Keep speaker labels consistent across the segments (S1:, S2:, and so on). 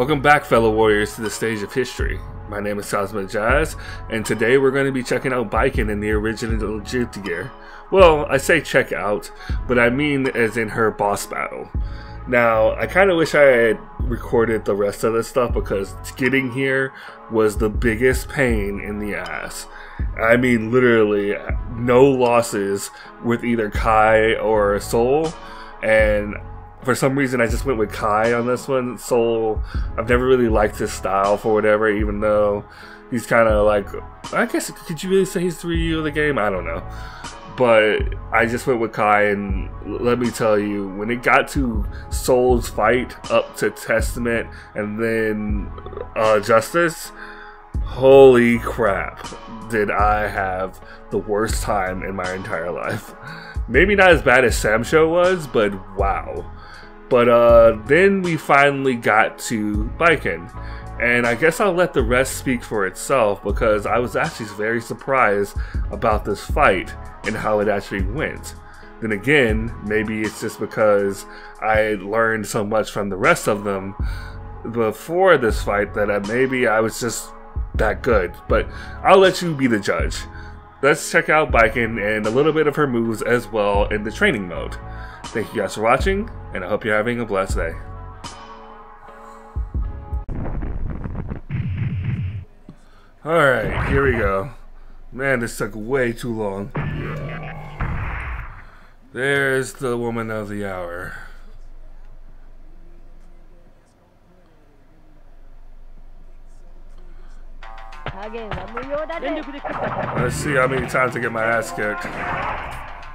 S1: Welcome back, fellow warriors, to the stage of history. My name is Kazama Jas, and today we're going to be checking out Baiken in the original Guilty Gear. Well, I say check out, but I mean as in her boss battle. Now, I kind of wish I had recorded the rest of this stuff because getting here was the biggest pain in the ass. I mean, literally, no losses with either Ky or Sol, and for some reason I just went with Ky on this one. Sol, I've never really liked his style for whatever, even though he's kind of like, I guess, could you really say he's 3U of the game? I don't know. But I just went with Ky, and let me tell you, when it got to Sol's fight up to Testament and then uh, Justice, holy crap, did I have the worst time in my entire life. Maybe not as bad as Samsho was, but wow. But uh, then we finally got to Baiken. And I guess I'll let the rest speak for itself because I was actually very surprised about this fight and how it actually went. Then again, maybe it's just because I learned so much from the rest of them before this fight that I, maybe I was just that good. But I'll let you be the judge. Let's check out Baiken and a little bit of her moves as well in the training mode. Thank you guys for watching, and I hope you're having a blessed day. Alright, here we go. Man, this took way too long. There's the woman of the hour. Let's see how many times I get my ass kicked.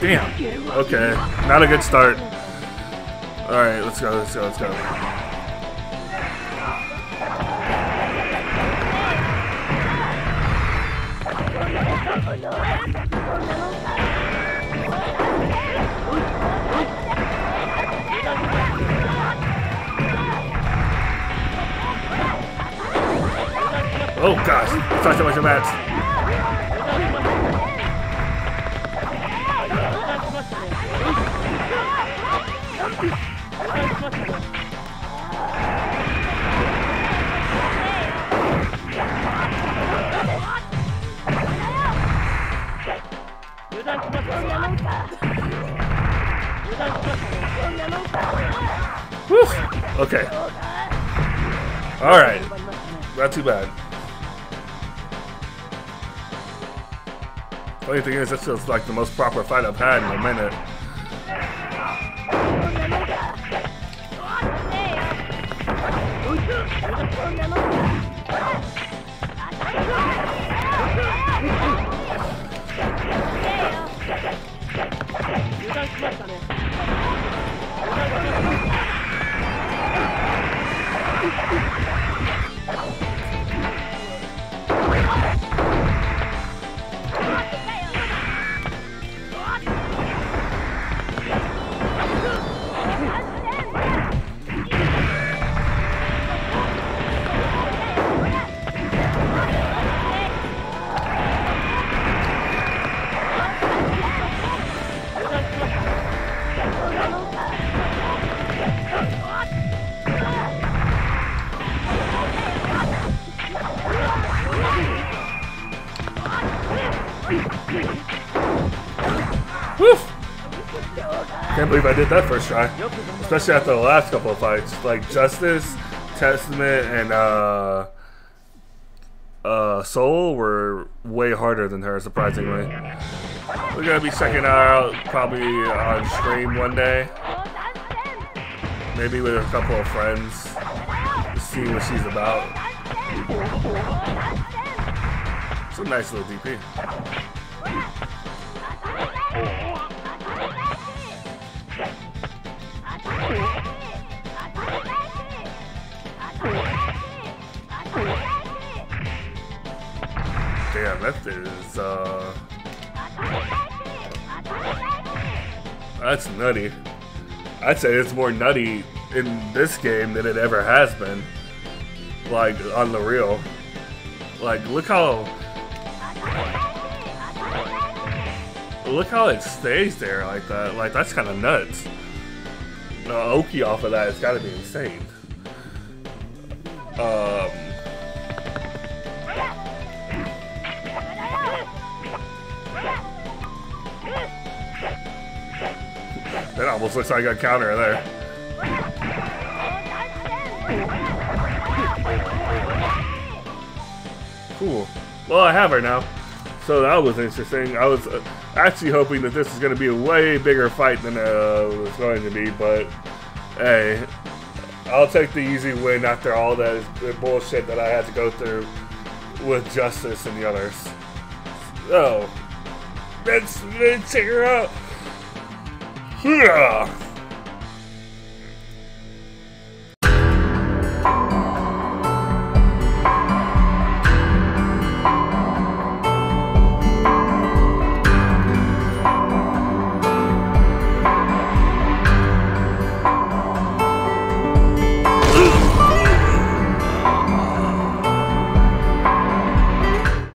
S1: Damn. Okay. Not a good start. Alright, let's go, let's go, let's go. Oh gosh, not so much of that. Whew. Okay. Alright. Not too bad. Funny thing is, this feels like the most proper fight I've had in a minute. 我러 분, 그 럼. Woof! Can't believe I did that first try. Especially after the last couple of fights. Like Justice, Testament, and uh, uh, Sol were way harder than her, surprisingly. We're gonna be checking her out probably on stream one day. Maybe with a couple of friends. See what she's about. It's a nice little DP. Damn, is, uh... That's nutty. I'd say it's more nutty in this game than it ever has been. Like, on the real. Like, look how... Look how it stays there like that. Like, that's kind of nuts. The Oki off of that has got to be insane. Um... That almost looks like a counter there. Cool. Well, I have her now. So that was interesting. I was uh, actually hoping that this is going to be a way bigger fight than uh, it was going to be, but hey, I'll take the easy win after all that bullshit that I had to go through with Justice and the others. So, let's, let's check her out. Yeah.